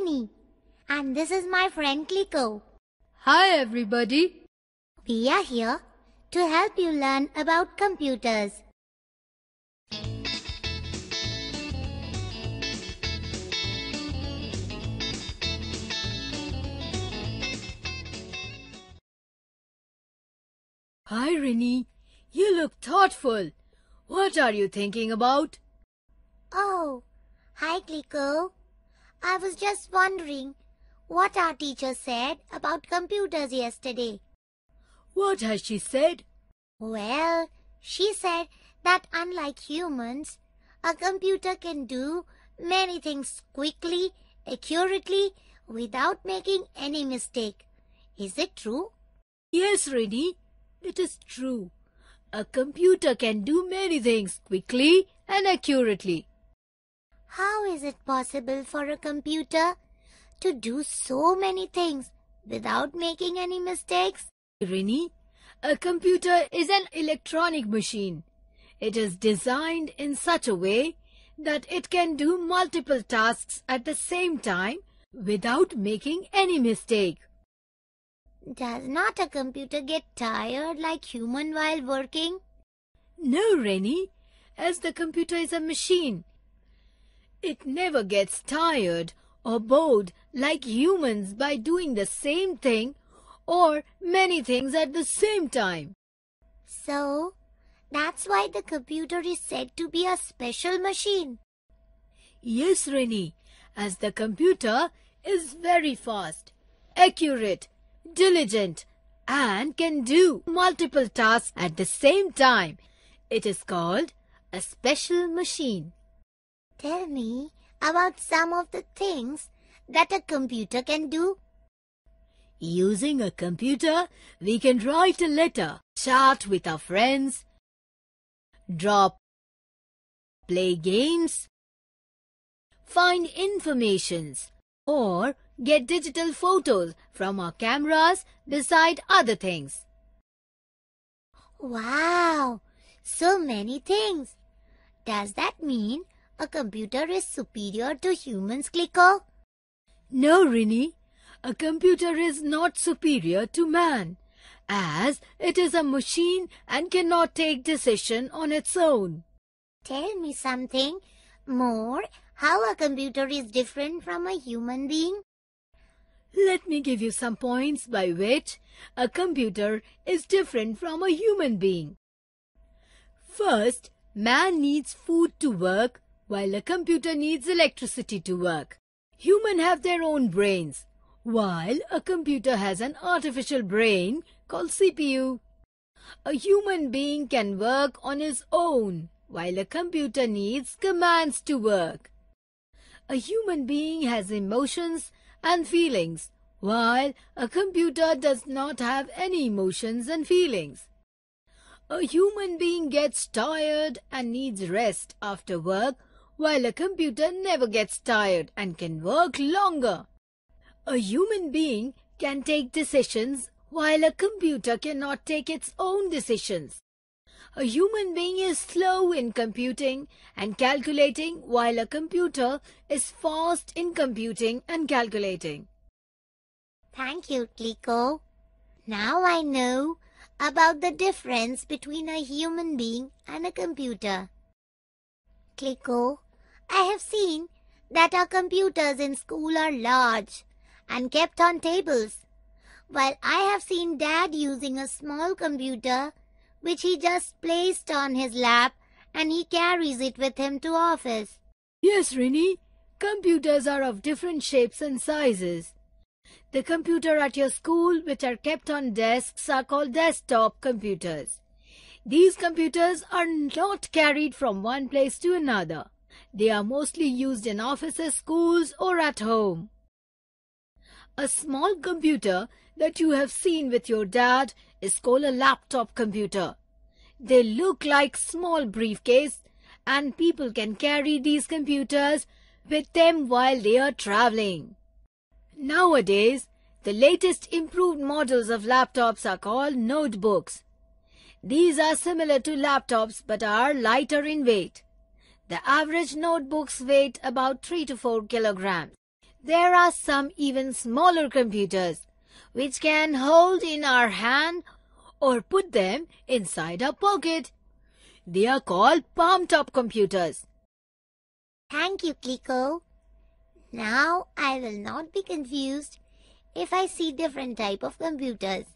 And this is my friend Kliko. Hi everybody. We are here to help you learn about computers. Hi Rini. You look thoughtful. What are you thinking about? Oh, hi Kliko. I was just wondering what our teacher said about computers yesterday. What has she said? Well, she said that unlike humans, a computer can do many things quickly, accurately, without making any mistake. Is it true? Yes, Rini. It is true. A computer can do many things quickly and accurately. How is it possible for a computer to do so many things without making any mistakes? Rini, a computer is an electronic machine. It is designed in such a way that it can do multiple tasks at the same time without making any mistake. Does not a computer get tired like human while working? No, Rennie, as the computer is a machine. It never gets tired or bored like humans by doing the same thing or many things at the same time. So, that's why the computer is said to be a special machine. Yes, Rennie, as the computer is very fast, accurate, diligent, and can do multiple tasks at the same time. It is called a special machine. Tell me about some of the things that a computer can do. Using a computer, we can write a letter, chat with our friends, draw, play games, find informations, or get digital photos from our cameras beside other things. Wow! So many things. Does that mean a computer is superior to humans, Kliko? No, Rini. A computer is not superior to man, as it is a machine and cannot take decision on its own. Tell me something more how a computer is different from a human being. Let me give you some points by which a computer is different from a human being. First, man needs food to work while a computer needs electricity to work. Humans have their own brains while a computer has an artificial brain called CPU. A human being can work on his own while a computer needs commands to work. A human being has emotions and feelings, while a computer does not have any emotions and feelings. A human being gets tired and needs rest after work, while a computer never gets tired and can work longer. A human being can take decisions while a computer cannot take its own decisions. A human being is slow in computing and calculating while a computer is fast in computing and calculating. Thank you, Kliko. Now I know about the difference between a human being and a computer. Kliko, I have seen that our computers in school are large and kept on tables, while I have seen Dad using a small computer which he just placed on his lap and he carries it with him to office. Yes, Rini. Computers are of different shapes and sizes. The computer at your school which are kept on desks are called desktop computers. These computers are not carried from one place to another. They are mostly used in offices, schools or at home. A small computer that you have seen with your dad is called a laptop computer. They look like small briefcase and people can carry these computers with them while they are traveling. Nowadays, the latest improved models of laptops are called notebooks. These are similar to laptops but are lighter in weight. The average notebooks weight about 3 to 4 kilograms. There are some even smaller computers which can hold in our hand or put them inside our pocket. They are called palm-top computers. Thank you, Kliko. Now I will not be confused if I see different type of computers.